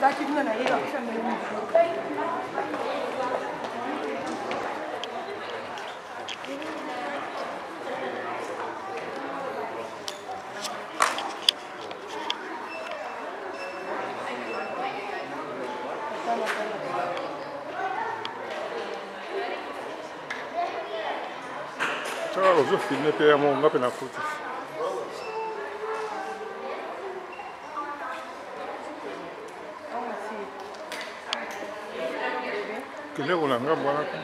Zakir Nana ile akşam Çağırız, filmde peyam onunla penaklıdır. לכולם, רב ברכה.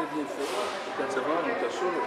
Танцевал, танцевал, танцевал.